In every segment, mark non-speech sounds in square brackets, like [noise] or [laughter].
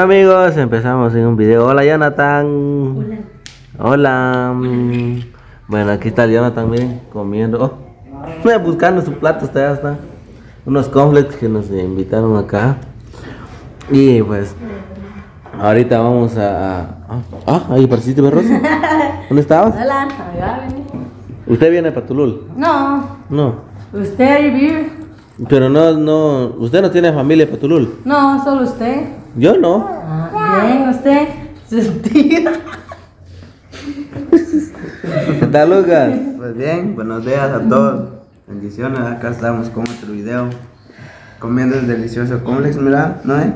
Amigos, empezamos en un video. Hola Jonathan. Hola. Hola. Bueno, aquí está el Jonathan, miren, comiendo. Oh, buscando su plato, está ya está. Unos complex que nos invitaron acá. Y pues, ahorita vamos a. a- Ah, ahí apareciste, Rosa. [laughs] ¿Dónde estabas? Hola, allá vení. ¿Usted viene para Tulul? No, No. usted ahí vive. Pero no, no. ¿Usted no tiene familia para Tulul? No, solo usted. Yo no. Ah, bien, usted. ¿Qué tal, Lucas? Pues bien, buenos días a todos. Bendiciones, acá estamos con otro video. Comiendo el delicioso complex, mira, ¿no es?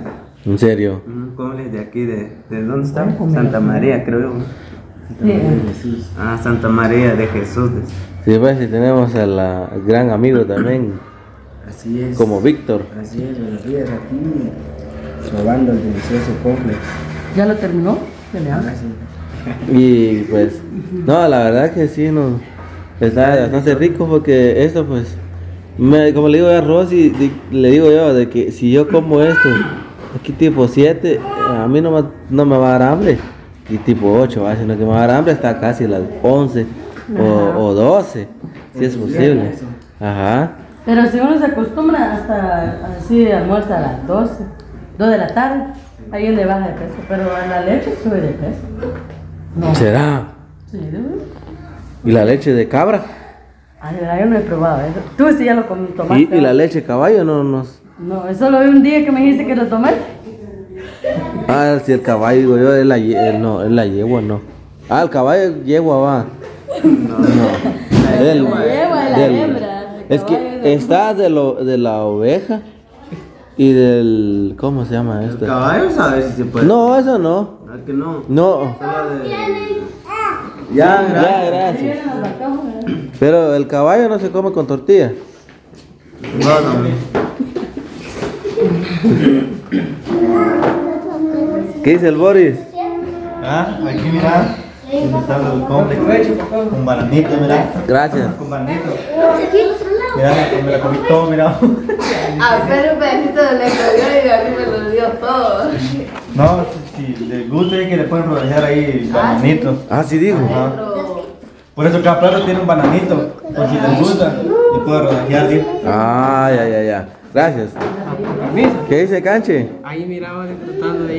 En serio. Un complex de aquí, de, ¿de dónde está? Santa María, creo yo. Ah, Santa María de Jesús. Sí, pues, y tenemos al gran amigo también, Así es. como Víctor. Así es, buenos días aquí. Probando el delicioso complex. ¿Ya lo terminó? ¿Qué le hago? Y pues, no, la verdad que sí, no, está bastante rico porque esto, pues, me- como le digo a Rosy, di- le digo yo, de que si yo como esto, aquí tipo 7, a mí no me, no me va a dar hambre. Y tipo 8, va, sino que me va a dar hambre hasta casi las 11 o, o 12, si es posible. Ajá. Pero si uno se acostumbra hasta así almuerza a las 12, 2 de la tarde, ahí donde baja de peso. Pero a la leche sube de peso. No. ¿Será? Sí. ¿Y la leche de cabra? Ay, de verdad, yo no he probado eso. Tú sí ya lo tomaste. ¿Y, y la leche de caballo no nos... No, es solo un día que me dijiste que lo tomaste. Ah, si el caballo, digo yo, es la, eh, no, es la yegua, no. Ah, el caballo yegua va. No, Del- La yegua la hembra, el Es que está de, lo, de la oveja y del... ¿Cómo se llama ¿El esto? caballo sabes si se puede? No, eso no. ¿Verdad que no? No. Solo de... Ya, Ya, gracias. Pero el caballo no se come con tortilla. No, no. ¿Qué dice el Boris? Ah, aquí mira, está el complex con bananito, mira. Gracias. Con bananito. Mira, me la comí todo, mira. A pero un pedacito le cogió y a mí me lo dio todo. No, si, si les gusta es que le pueden rodear ahí bananito. Ah, sí digo. Ajá. Por eso cada plato tiene un bananito. Por si les gusta, le pueden rodear, ¿sí? Ah, ya, ya, ya. Gracias. ¿Qué dice Canche? Ahí miraba disfrutando de,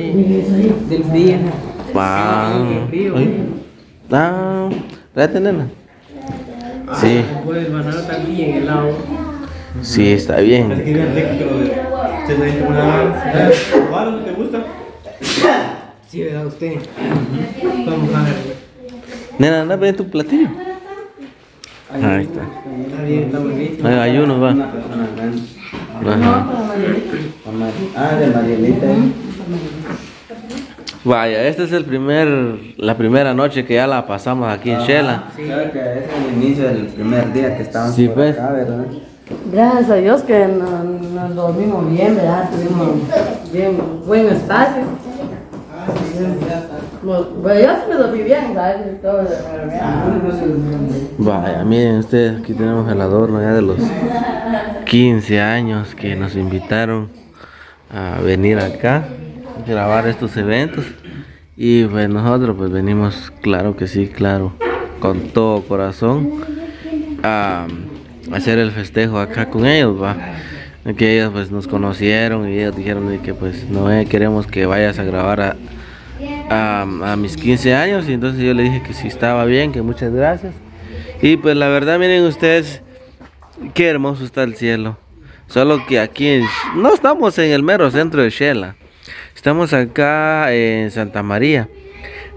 del. Ah, Qué frío. ah, nena. Sí, Pues sí, está Es bien. que bien rico que lo de. Se siente una. ¿Cuál te gusta? Sí, ¿verdad usted? Vamos a ver. Nena, anda, ven tu platillo. Ahí está. Está bien, está bonito. Ahí hay uno, va. Ah, de Marielita. Vaya, esta es el primer, la primera noche que ya la pasamos aquí en Shela. Creo que es el inicio del primer día que estábamos Sí, por pues. acá, ¿verdad? Gracias a Dios que nos, nos dormimos bien, ¿verdad? Tuvimos bien buen espacio. Bueno, yo sí me dormí bien, ¿sabes? Y todo, pero bien. Vaya, miren ustedes, aquí tenemos el adorno ya de los 15 años que nos invitaron a venir acá, grabar estos eventos. Y pues nosotros pues venimos, claro que sí, claro, con todo corazón a hacer el festejo acá con ellos, va. Que ellos pues nos conocieron y ellos dijeron que pues no eh, queremos que vayas a grabar a, a, a mis 15 años y entonces yo le dije que sí estaba bien, que muchas gracias. Y pues la verdad miren ustedes qué hermoso está el cielo. Solo que aquí no estamos en el mero centro de Shela. Estamos acá en Santa María.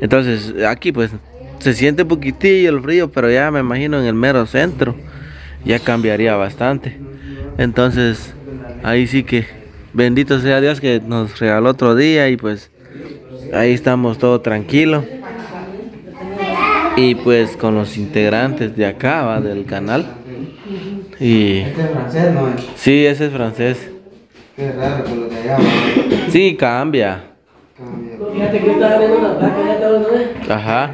Entonces aquí pues se siente un poquitillo el frío, pero ya me imagino en el mero centro ya cambiaría bastante. Entonces ahí sí que bendito sea Dios que nos regaló otro día y pues ahí estamos todo tranquilo. Y pues con los integrantes de acá, ¿va? del canal. Y Este es francés, ¿no? sí, ese es francés. Qué raro por lo que allá. Sí, cambia. Fíjate que estaba viendo una placa ya todo, ¿no? Ajá.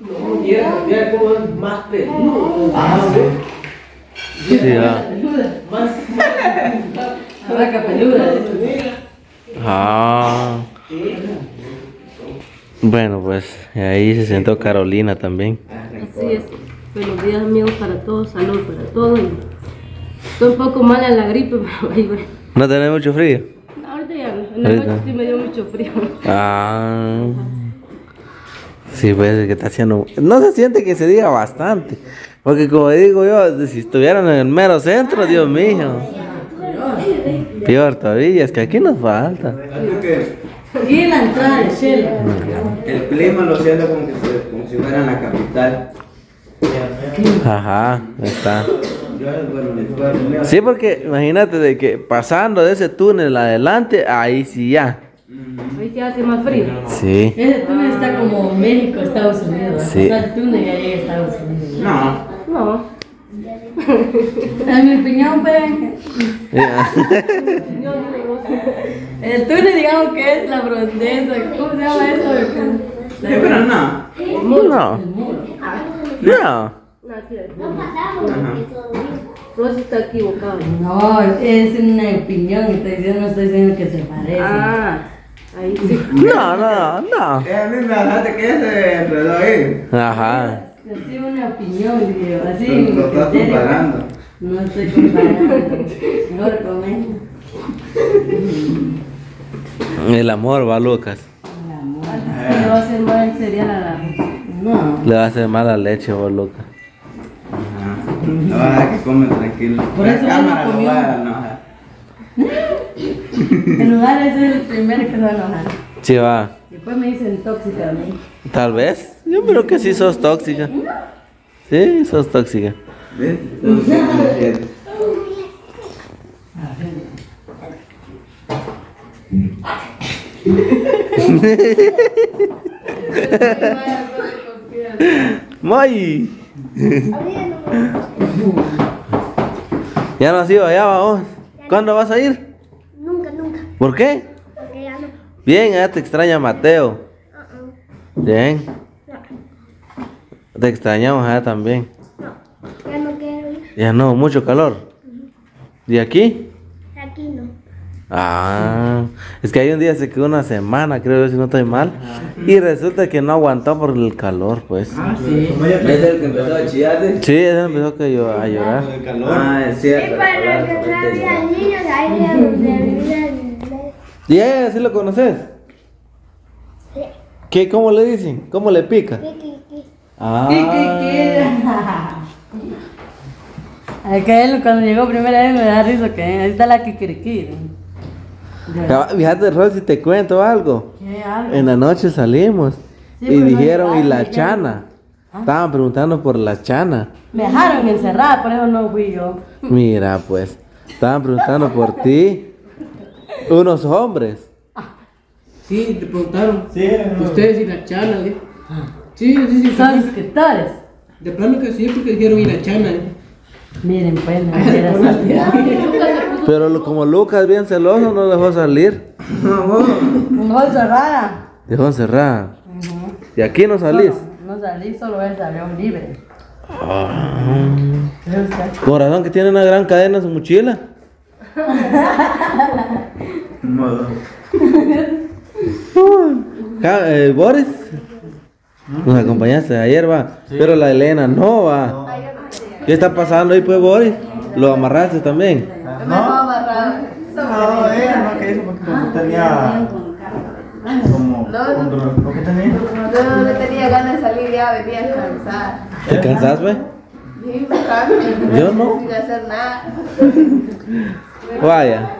No, mira, mira cómo es más peludo. Ah, sí. Sí, va. Más. Vaca peluda. Ah. Bueno, pues ahí se sentó Carolina también. Así es. Buenos días amigos para todos, salud para todos. Estoy un poco mala en la gripe, pero ahí voy. ¿No tenés mucho frío? Ahorita. noche sí me dio mucho frío. Ah. Sí, pues que está haciendo. No se siente que se diga bastante. Porque como digo yo, si estuvieran en el mero centro, Dios mío. Peor todavía, es que aquí nos falta. Y en la entrada de Shell. el clima lo siento como, que se- como si fuera en la capital. Ajá, ahí está. Sí, porque imagínate de que pasando de ese túnel adelante, ahí sí ya. Hoy se hace más frío. Sí. Ese túnel está como México, Estados Unidos. Sí. O sea, el túnel ya llega a Estados Unidos. No. No. En mi opinión, pues, [laughs] el túnel digamos que es la frontera. ¿Cómo se llama eso? Sí, pero no. No. No. No, aquí hay. Rosy está equivocado. No, es una opinión, estoy diciendo, no estoy diciendo que se parece. Ah, ahí sí. No, no, no. Eh, a mí me hablaste que se enredó ahí. Ajá. Así una opinión, digo, así. Lo- lo estás comparando. No estoy comparando. Mejor comenta. El amor va, Lucas. Le va a hacer mal cereal a la No. Le va a hacer mala leche, vos, Lucas. No, ah, que come tranquilo. Por La eso cámara él no va a enojar. [laughs] En lugar de ser el primero que se va a enojar. Sí, va. Después me dicen tóxica a mí. Tal vez. Yo creo que sí sos tóxica. Sí, sos tóxica. ¿Ves? [laughs] [laughs] [laughs] ya no has ido allá, vamos. ¿Cuándo vas a ir? Nunca, nunca. ¿Por qué? Porque ya no. Bien, ya te extraña Mateo. Bien. Te extrañamos allá también. No, ya no quiero ir. Ya no, mucho calor. ¿Y aquí? Ah, es que hay un día se quedó una semana, creo yo, si no estoy mal. Y resulta que no aguantó por el calor, pues. ¿Es el que empezó a chillarse? Sí, ella empezó que yo a llorar. El calor. Ah, es cierto. Es para que no había niños, ahí es. ¿Y a sí lo conoces? Sí. ¿Qué, ¿Cómo le dicen? ¿Cómo le pica? Ah, [laughs] Es que él cuando llegó primera vez me da risa que ahí está la kikiriki. Cabal, Fíjate, Rosy, te cuento algo. ¿Qué algo? En la noche salimos Sí, y no dijeron, ¿y la chana? Estaban preguntando por la chana. Me dejaron encerrada, por eso no fui yo. Mira, pues, estaban preguntando por [laughs] ti. Unos hombres. Sí, te preguntaron. Sí, no. Ustedes y la chana, ¿eh? Sí, sí, sí. Son sí. suscriptores. De plano que sí, porque dijeron y la chana. ¿eh? Miren, pues, no [laughs] quiero salir. Pero lo- como Lucas es bien celoso, no dejó salir. Mejor cerrada. Dejó encerrada. Y aquí no salís. No salí, solo él salió libre. Ah. Pero usted- Con razón que tiene una gran cadena en su mochila. Modo. [laughs] Eh, Boris, nos acompañaste ayer, va. Pero la Elena no va. ¿Qué está pasando ahí, pues, Boris? ¿Lo amarraste también? No, no, ella no que hizo porque como tenía como control. ¿Por qué tenía? Yo no tenía ganas de salir ya, venía a descansar. ¿Te cansas, ve? Sí, me. Yo no. Sin hacer nada. Vaya.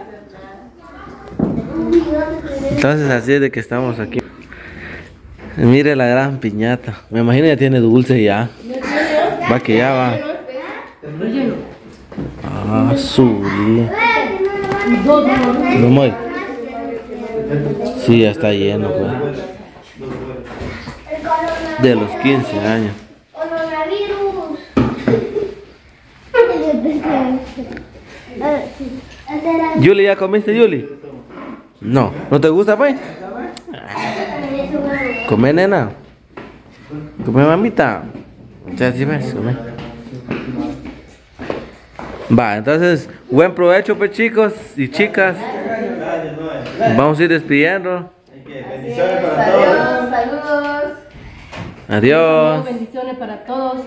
Entonces así es de que estamos aquí. Mire la gran piñata. Me imagino ya tiene dulce ya. Va que ya va. Ah, su día. No muy. Sí, ya está lleno, pues. De los 15 años. Yuli, ¿ya comiste, Yuli? No. ¿No te gusta, pues? Come, nena. Come, mamita. Ya sí ves, come. Va, entonces, buen provecho pues chicos y chicas. Vamos a ir despidiendo. Bendiciones para todos. Saludos. Adiós. Bendiciones para todos.